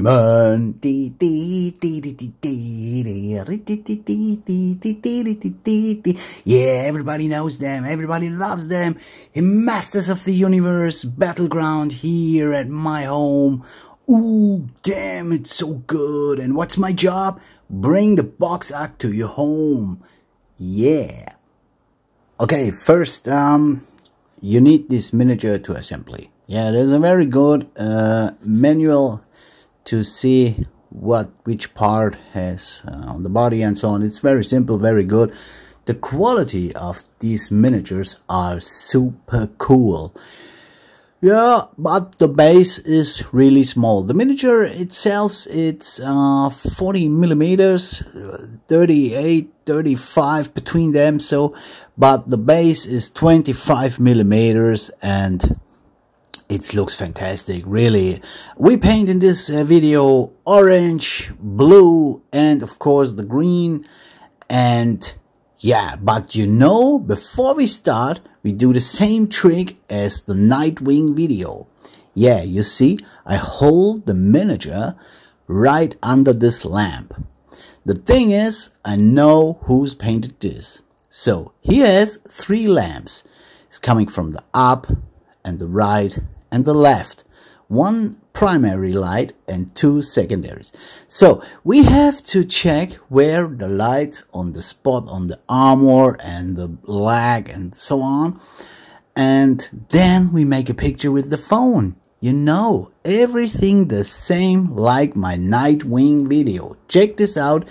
Pokemon. Yeah, everybody knows them. Everybody loves them. Masters of the Universe Battleground here at my home. Ooh, damn, it's so good. And what's my job? Bring the box art to your home. Yeah. Okay, first, um, you need this miniature to assembly. Yeah, there's a very good uh, manual to see what which part has uh, on the body and so on. It's very simple, very good. The quality of these miniatures are super cool. Yeah, but the base is really small. The miniature itself, it's uh, 40 millimeters, 38, 35 between them. So, but the base is 25 millimeters and it looks fantastic, really. We paint in this uh, video orange, blue, and of course the green. And yeah, but you know, before we start, we do the same trick as the Nightwing video. Yeah, you see, I hold the miniature right under this lamp. The thing is, I know who's painted this. So he has three lamps. It's coming from the up and the right and the left. One primary light and two secondaries. So we have to check where the lights on the spot on the armor and the leg and so on. And then we make a picture with the phone. You know, everything the same like my Nightwing video. Check this out.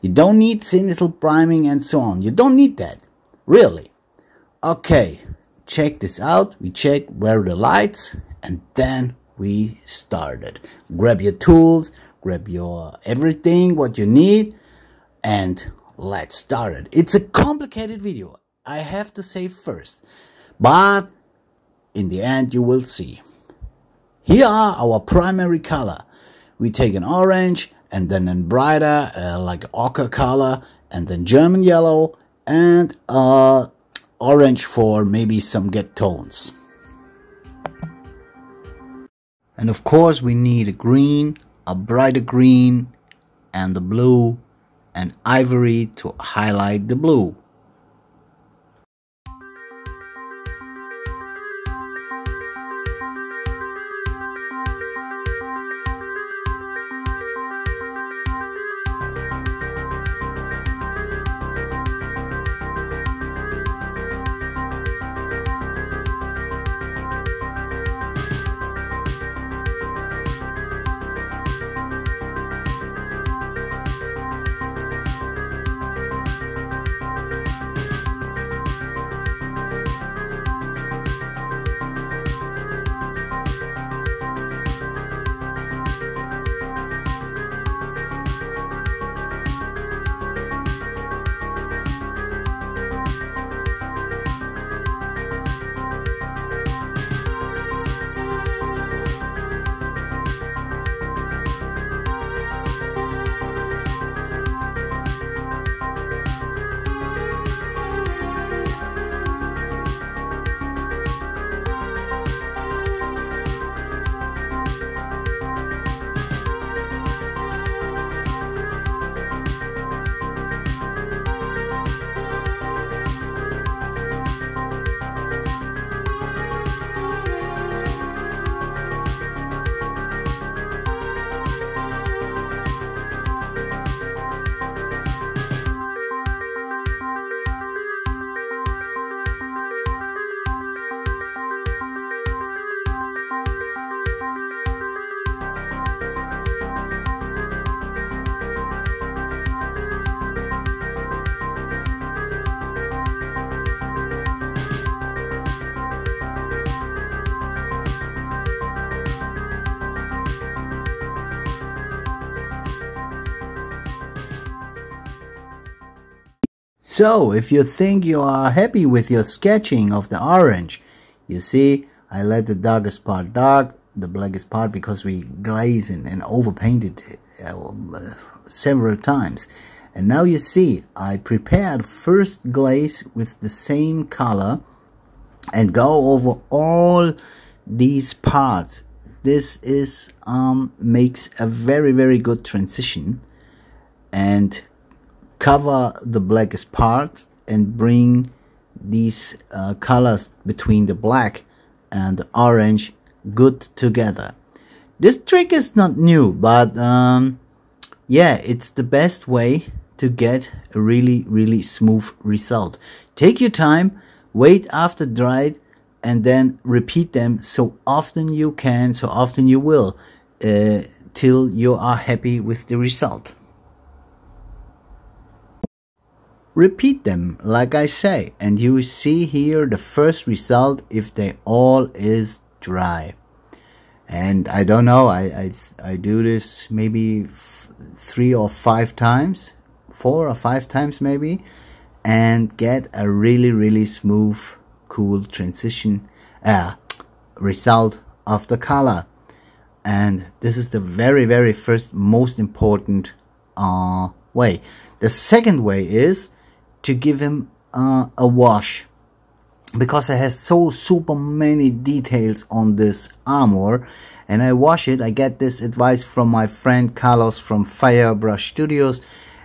You don't need zenithal priming and so on. You don't need that. Really. Okay, check this out. We check where the lights and then we started. Grab your tools, grab your everything, what you need, and let's start it. It's a complicated video, I have to say first, but in the end you will see. Here are our primary color. We take an orange and then a brighter, uh, like ochre color, and then German yellow, and uh, orange for maybe some get tones. And of course we need a green, a brighter green, and the blue, and ivory to highlight the blue. So, if you think you are happy with your sketching of the orange, you see, I let the darkest part dark, the blackest part because we glazed and, overpainted it uh, several times. And now you see, I prepared first glaze with the same color and go over all these parts this is um, makes a very very good transition and cover the blackest parts and bring these uh, colors between the black and the orange good together. This trick is not new, but um, yeah, it's the best way to get a really, really smooth result. Take your time, wait after dried, and then repeat them so often you can, so often you will, uh, till you are happy with the result. Repeat them like I say and you see here the first result if they all is dry. And I don't know, I, I, I do this maybe three or five times, four or five times maybe, and get a really, really smooth, cool transition, uh, result of the color. And this is the very, very first most important uh, way. The second way is to give him uh, a wash. Because it has so super many details on this armor and I wash it. I get this advice from my friend Carlos from Firebrush Studios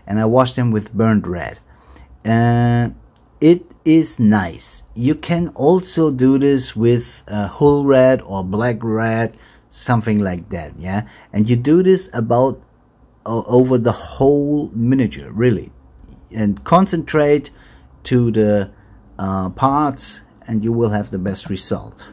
and I wash them with burnt red. Uh, it is nice. You can also do this with uh, hull red or black red something like that yeah? And you do this about uh, over the whole miniature really and concentrate to the uh, parts and you will have the best result.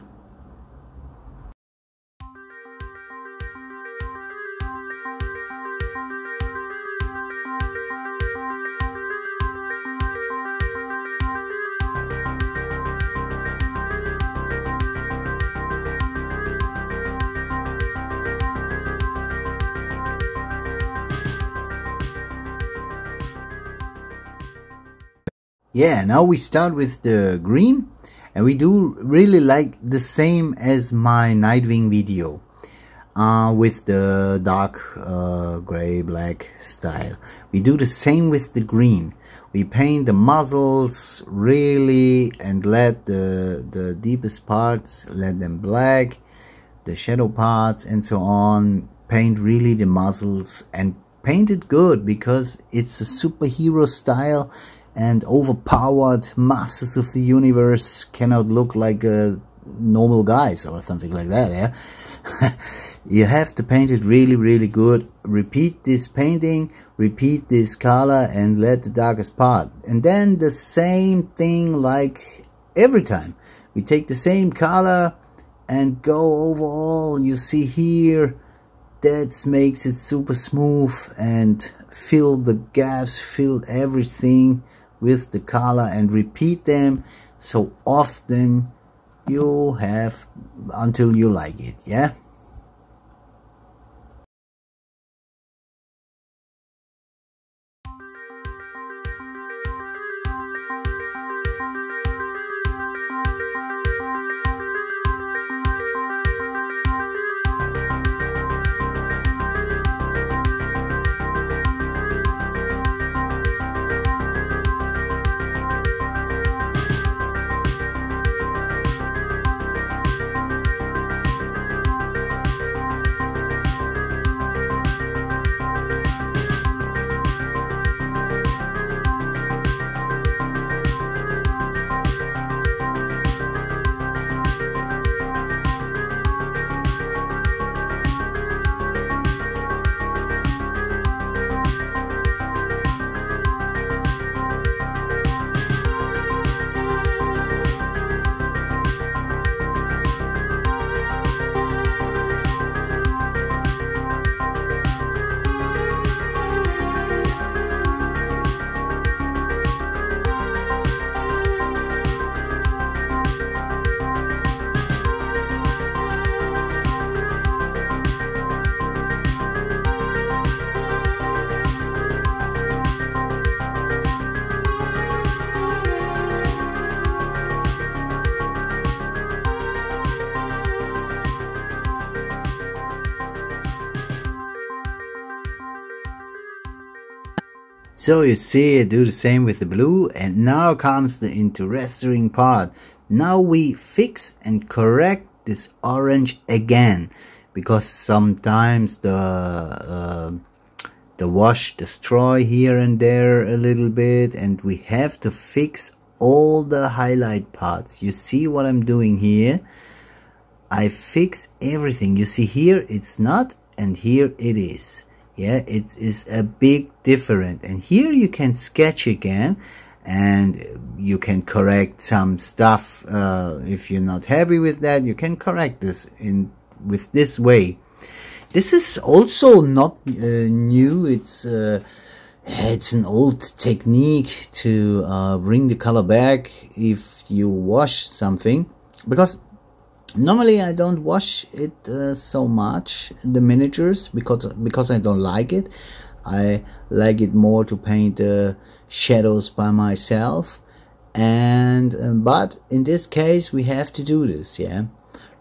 Yeah now we start with the green and we do really like the same as my Nightwing video uh, with the dark uh, gray black style. We do the same with the green. We paint the muzzles really and let the the deepest parts let them black the shadow parts and so on paint really the muzzles and paint it good because it's a superhero style and overpowered masters of the universe cannot look like uh, normal guys or something like that yeah? You have to paint it really really good. Repeat this painting repeat this color and let the darkest part. And then the same thing like every time. We take the same color and go over all you see here that makes it super smooth and fill the gaps fill everything with the color and repeat them so often you have until you like it yeah So you see I do the same with the blue and now comes the interesting part. Now we fix and correct this orange again because sometimes the uh, the wash destroy here and there a little bit and we have to fix all the highlight parts. You see what I'm doing here? I fix everything. You see here it's not and here it is yeah it is a big difference and here you can sketch again and you can correct some stuff uh, if you're not happy with that you can correct this in with this way. This is also not uh, new. It's uh, it's an old technique to uh, bring the color back if you wash something because normally I don't wash it uh, so much the miniatures because because I don't like it. I like it more to paint the shadows by myself. And um, but in this case we have to do this yeah?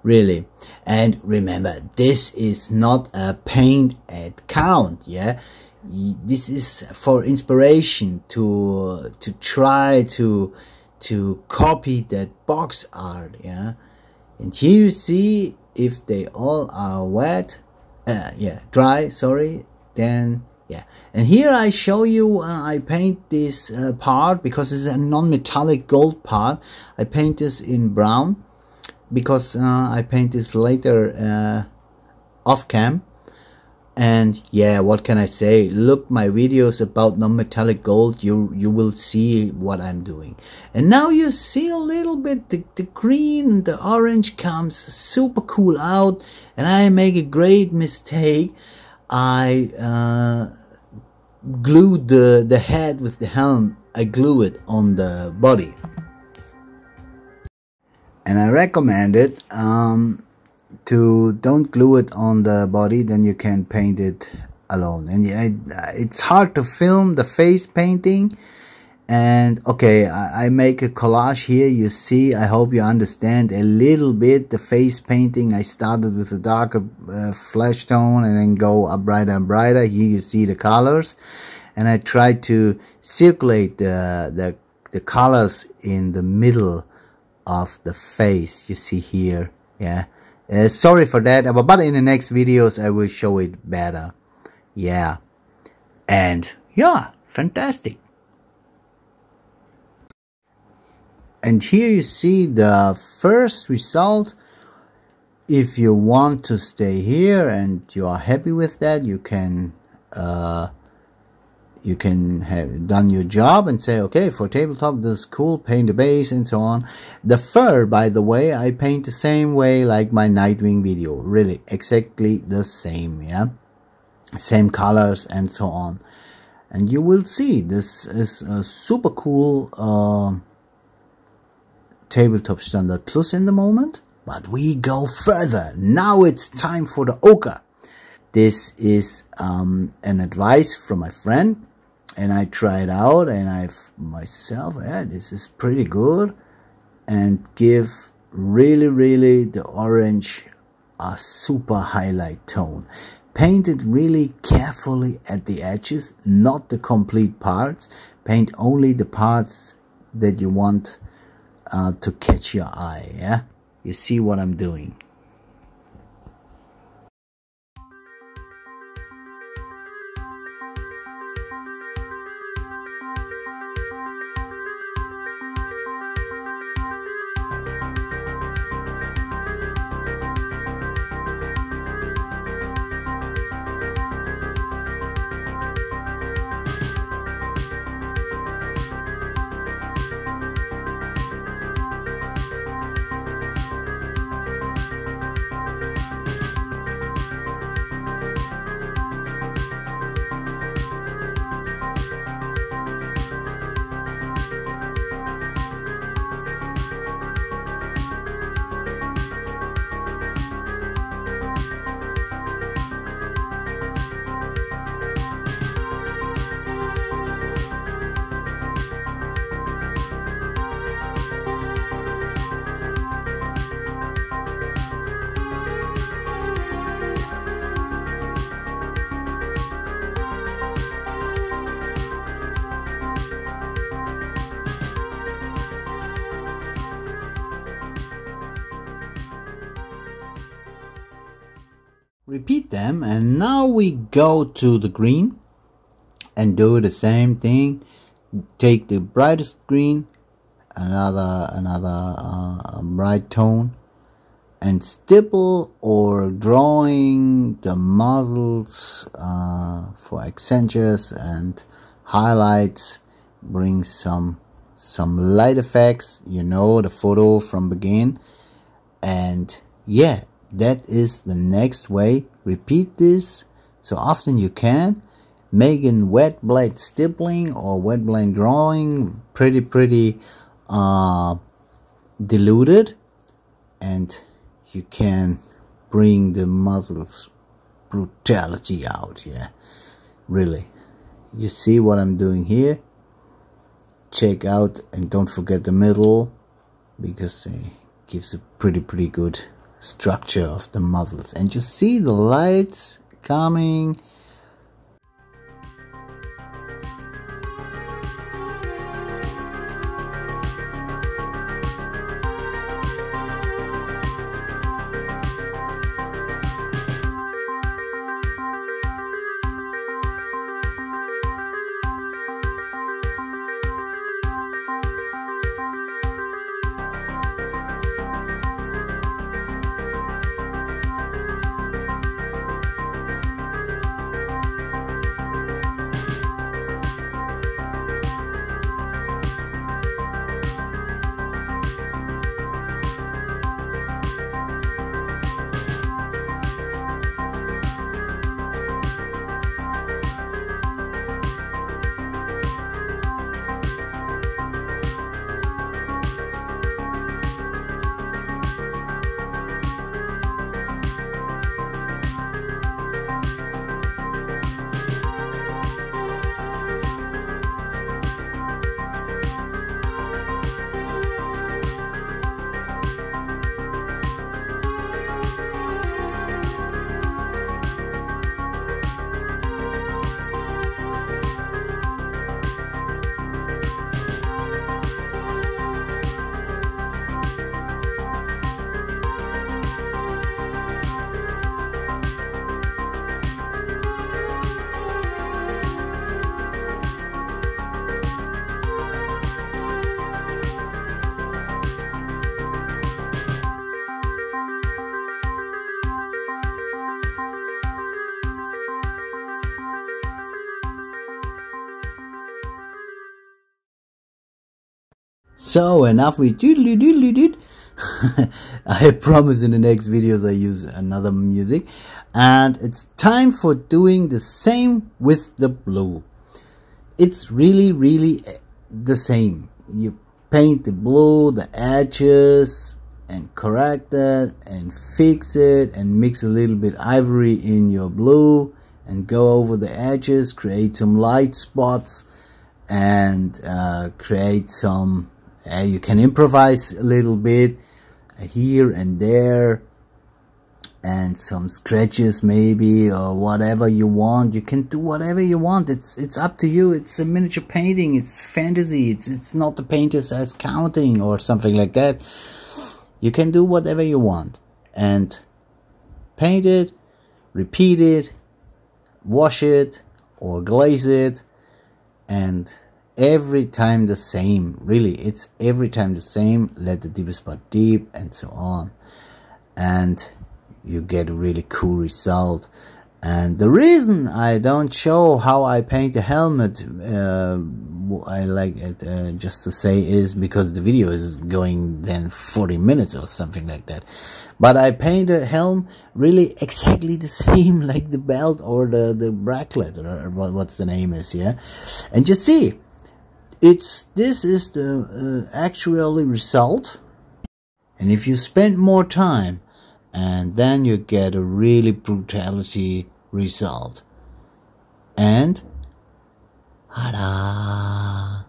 Really. And remember this is not a paint at count yeah? This is for inspiration to to try to to copy that box art yeah and here you see if they all are wet uh, yeah dry sorry then yeah. And here I show you uh, I paint this uh, part because it's a non-metallic gold part. I paint this in brown because uh, I paint this later uh, off cam and yeah what can I say? Look my videos about non-metallic gold you you will see what I'm doing. And now you see a little bit the, the green the orange comes super cool out and I make a great mistake. I uh, glued the, the head with the helm, I glue it on the body. And I recommend it um, to don't glue it on the body, then you can paint it alone. And it's hard to film the face painting. And okay I, make a collage here. You see I hope you understand a little bit the face painting. I started with a darker uh, flesh tone and then go up brighter and brighter. Here you see the colors. And I try to circulate the, the, the colors in the middle of the face. You see here yeah uh, sorry for that but in the next videos I will show it better. Yeah. And yeah fantastic. And here you see the first result. If you want to stay here and you are happy with that you can uh, you can have done your job and say okay for tabletop this is cool paint the base and so on. The fur by the way I paint the same way like my Nightwing video. Really exactly the same yeah? Same colors and so on. And you will see this is a super cool uh, Tabletop Standard Plus in the moment, but we go further. Now it's time for the ochre. This is um, an advice from my friend and I tried it out and I myself, yeah, this is pretty good and give really, really the orange a super highlight tone. Paint it really carefully at the edges, not the complete parts. Paint only the parts that you want uh, to catch your eye yeah you see what I'm doing repeat them and now we go to the green and do the same thing. Take the brightest green another another uh, bright tone and stipple or drawing the muzzles uh, for accentures and highlights bring some some light effects. You know the photo from begin and yeah that is the next way. Repeat this. So often you can. Making wet blade stippling or wet blade drawing pretty pretty uh, diluted. And you can bring the muzzles brutality out yeah. Really. You see what I'm doing here? Check out and don't forget the middle because it gives a pretty pretty good structure of the muzzles. And you see the lights coming So enough with doodly doodly dood. I promise in the next videos I use another music and it's time for doing the same with the blue. It's really really the same. You paint the blue, the edges and correct it and fix it and mix a little bit ivory in your blue and go over the edges, create some light spots and uh, create some uh, you can improvise a little bit uh, here and there and some scratches maybe or whatever you want. You can do whatever you want. It's it's up to you. It's a miniature painting. It's fantasy. It's it's not the painter says counting or something like that. You can do whatever you want. And paint it repeat it wash it or glaze it and every time the same really it's every time the same let the deepest spot deep and so on. And you get a really cool result. And the reason I don't show how I paint the helmet uh, I like it uh, just to say is because the video is going then 40 minutes or something like that. But I paint a helm really exactly the same like the belt or the the bracelet or what's the name is yeah? And you see it's this is the uh, actual result. And if you spend more time and then you get a really brutality result. And ta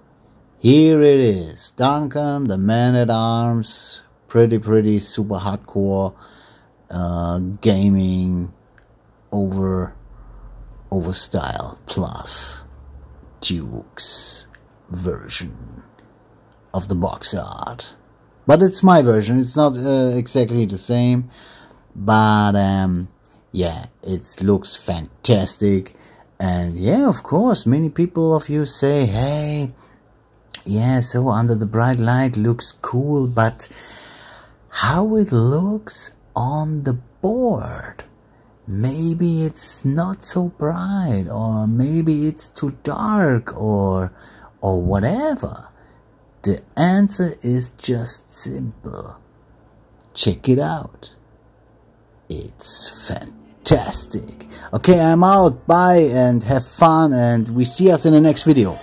here it is. Duncan the man at arms. Pretty pretty super hardcore uh, gaming over over style plus Duke's version of the box art. But it's my version. It's not uh, exactly the same. But um, yeah, it looks fantastic. And yeah, of course, many people of you say, hey, yeah, so under the bright light looks cool, but how it looks on the board. Maybe it's not so bright, or maybe it's too dark, or, or whatever. The answer is just simple. Check it out. It's fantastic. Okay, I'm out. Bye and have fun, and we see us in the next video.